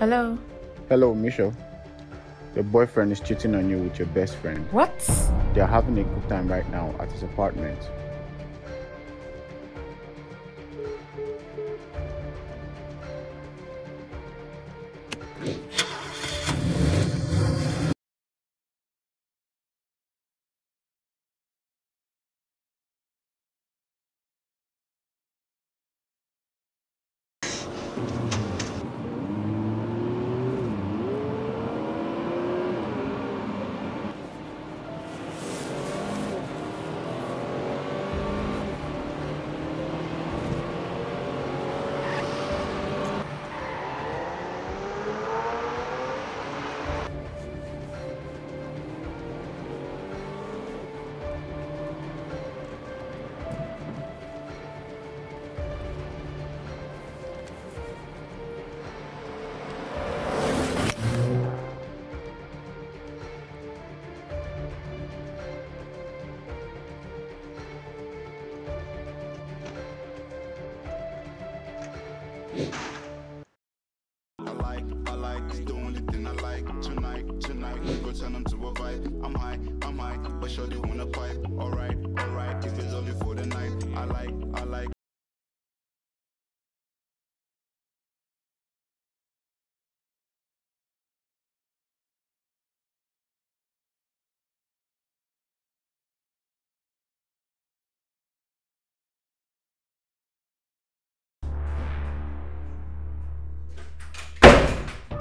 Hello. Hello, Michelle. Your boyfriend is cheating on you with your best friend. What? They are having a good time right now at his apartment. Vibe. I'm high, I'm high, but sure they wanna pipe. Alright, alright, if it's only for the night. I like, I like.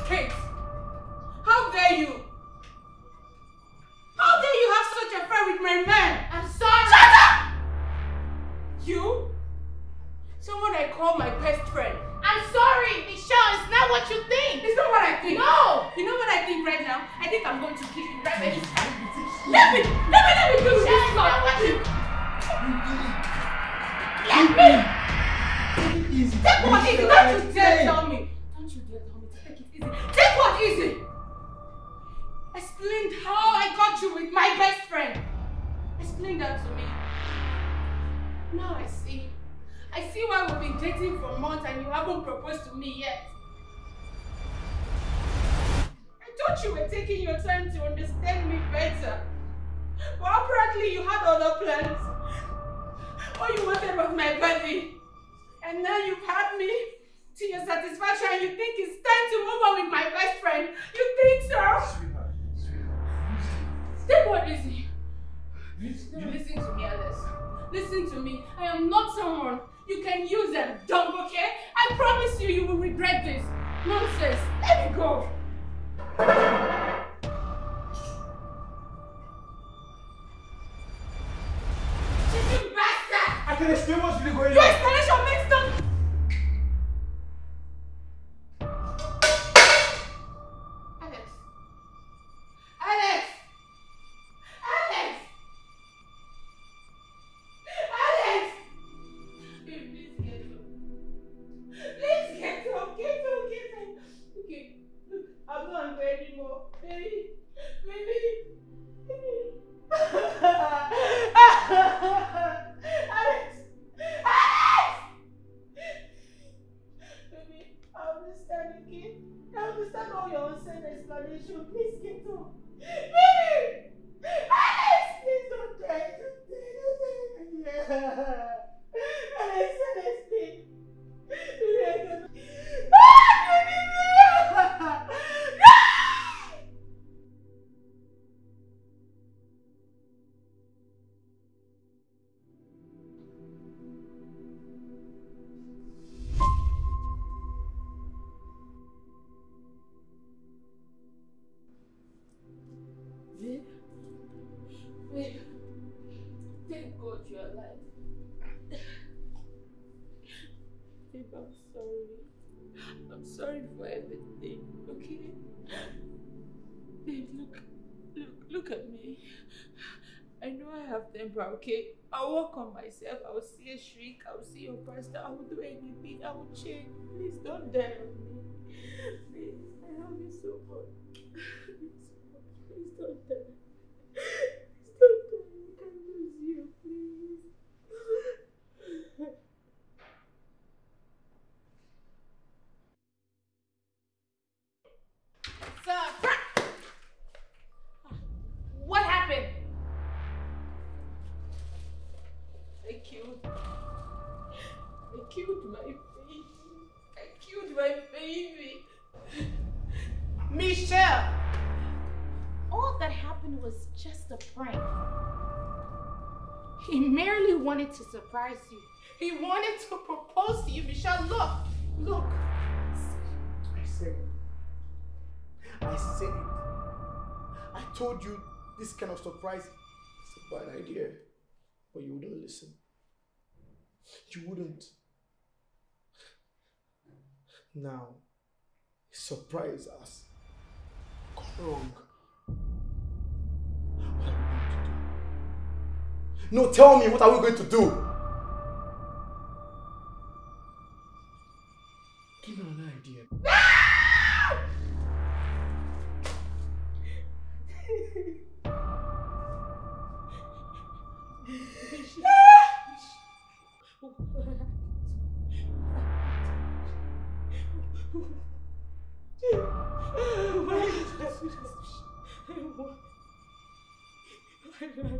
Kate! How dare you? Let me! Let me! Let me do this! Let me! Take what easy! Don't you dare tell me! Don't you dare tell me take it easy! Take what easy! Explain how I got you with my best friend! Explain that to me. Now I see. I see why we've been dating for months and you haven't proposed to me yet. I thought you were taking your time to understand me better. But apparently you had other plans. All you wanted was my body. And now you've had me to your satisfaction and you think it's time to move on with my best friend. You think so? Sweetheart, sweetheart. Take what easy. You, No, listen to me, Alice. Listen to me. I am not someone you can use and dump, okay? I promise you, you will regret this. Nonsense. Let me go. God you're alive. Babe, I'm sorry. I'm sorry for everything, okay? Babe, look, look, look at me. I know I have temper, okay? I'll work on myself. I will see a shrink. I will see your pastor. I will do anything. I will change. Please don't die on me. Please, I love you so much. Please don't die. I killed my baby. I killed my baby. Michelle! All that happened was just a prank. He merely wanted to surprise you. He wanted to propose to you, Michelle. Look, look. I said it. I said it. I told you this kind of surprise is a bad idea, but you wouldn't listen. You wouldn't. Now, surprise us. Wrong. What are we going to do? No, tell me, what are we going to do? I don't know.